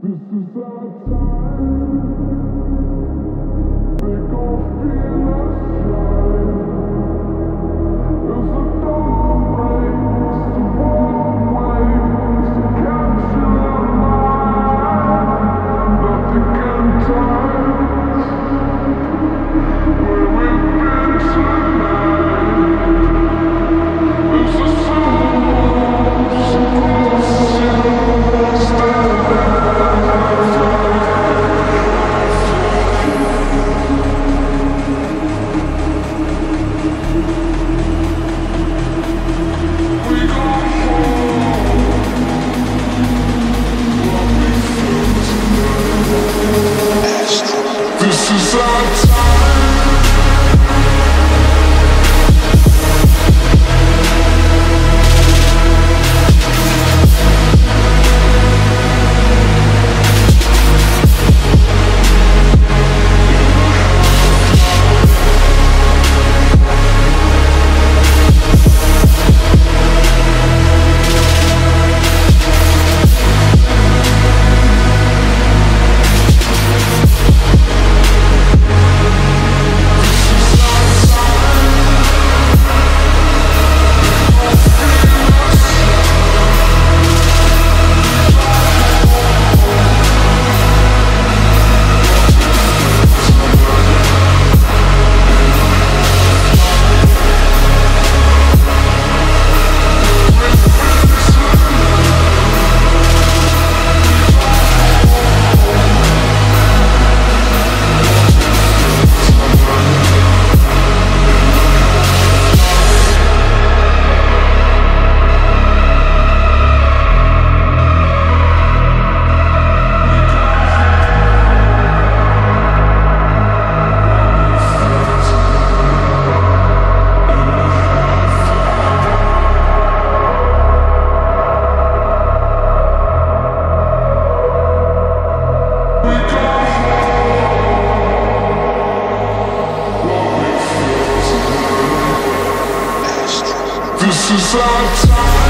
This is our time. We gon' feel This is life.